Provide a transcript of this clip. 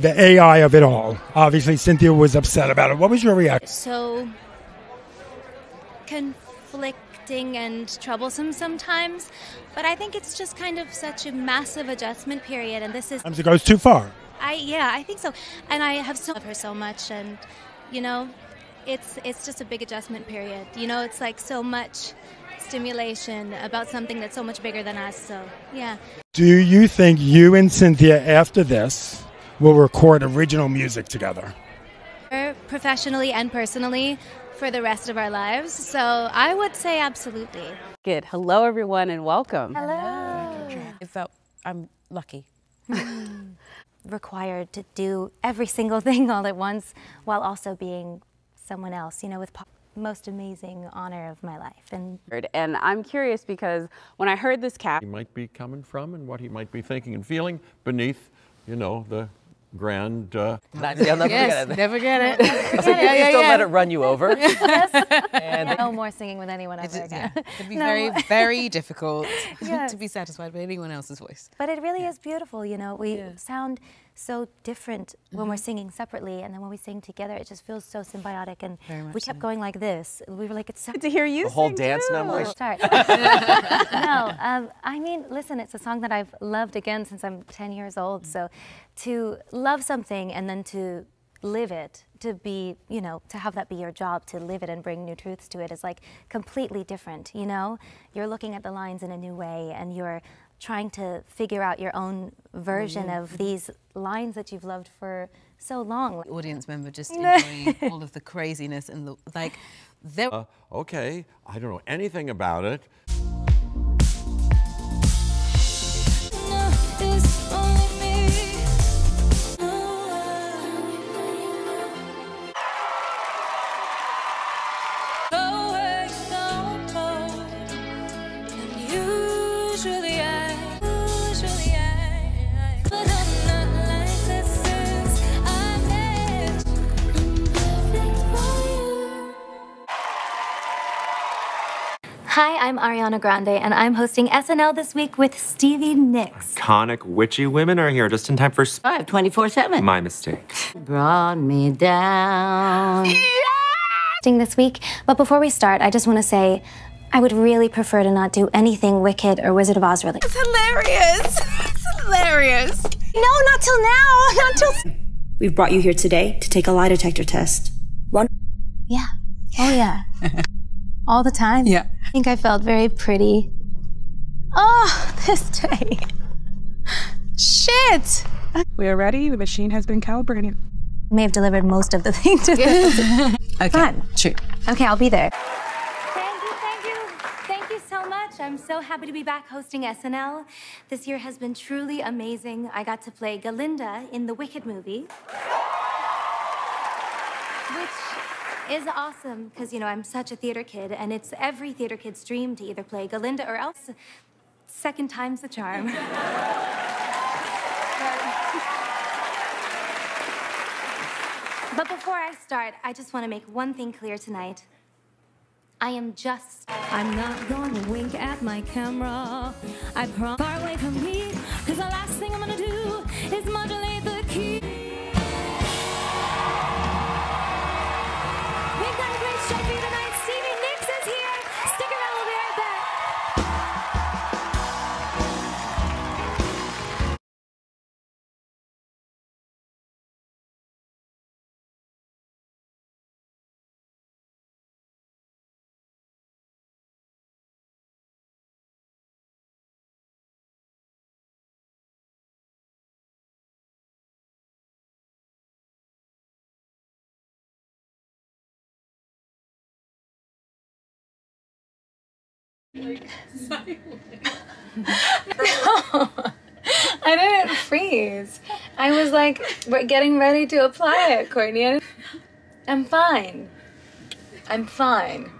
The AI of it all. Obviously, Cynthia was upset about it. What was your reaction? So conflicting and troublesome sometimes, but I think it's just kind of such a massive adjustment period, and this is. Sometimes it goes too far. I yeah, I think so, and I have so love her so much, and you know, it's it's just a big adjustment period. You know, it's like so much stimulation about something that's so much bigger than us. So yeah. Do you think you and Cynthia, after this, will record original music together? Professionally and personally for the rest of our lives. So I would say absolutely. Good. Hello, everyone, and welcome. Hello. I felt I'm lucky. Required to do every single thing all at once while also being someone else, you know, with most amazing honor of my life. And and I'm curious because when I heard this cap, he might be coming from and what he might be thinking and feeling beneath, you know, the grand. Uh, Not, yeah, never yes, forget it. never get it. It's like, yeah, yeah, don't let it run you over. yes. and no more singing with anyone ever again. Yeah. It'd be no. very, very difficult yes. to be satisfied with anyone else's voice. But it really yeah. is beautiful, you know. We yeah. sound so different when mm-hmm. we're singing separately, and then when we sing together, it just feels so symbiotic. And we kept so. going like this. We were like, it's so good to hear you. The whole dance too. number. Start. no, um, I mean, listen, it's a song that I've loved again since I'm 10 years old. So, to love something and then to live it to be you know to have that be your job to live it and bring new truths to it is like completely different you know you're looking at the lines in a new way and you're trying to figure out your own version oh, yeah. of these lines that you've loved for so long. Audience member just enjoying all of the craziness and the, like, there. Uh, okay, I don't know anything about it. Hi, I'm Ariana Grande, and I'm hosting SNL this week with Stevie Nicks. Iconic witchy women are here just in time for five twenty four seven. My mistake. Brought me down. Yeah! This week, but before we start, I just want to say I would really prefer to not do anything Wicked or Wizard of Oz related. It's hilarious. It's hilarious. No, not till now. Not till. We've brought you here today to take a lie detector test. One. Yeah. Oh, yeah. All the time. Yeah. I think I felt very pretty. Oh, this day. Shit! We are ready. The machine has been calibrated. May have delivered most of the things. okay. Fun. True. Okay, I'll be there. Thank you, thank you. Thank you so much. I'm so happy to be back hosting SNL. This year has been truly amazing. I got to play Galinda in the Wicked movie. Which is awesome because, you know, I'm such a theater kid, and it's every theater kid's dream to either play Galinda or else second time's the charm. but, but before I start, I just want to make one thing clear tonight. I am just. I'm not gonna wink at my camera. I promise. Far away from me, because the last thing I'm gonna do is modulate the key. No, I didn't freeze. I was like getting ready to apply it, Courtney. I'm fine. I'm fine.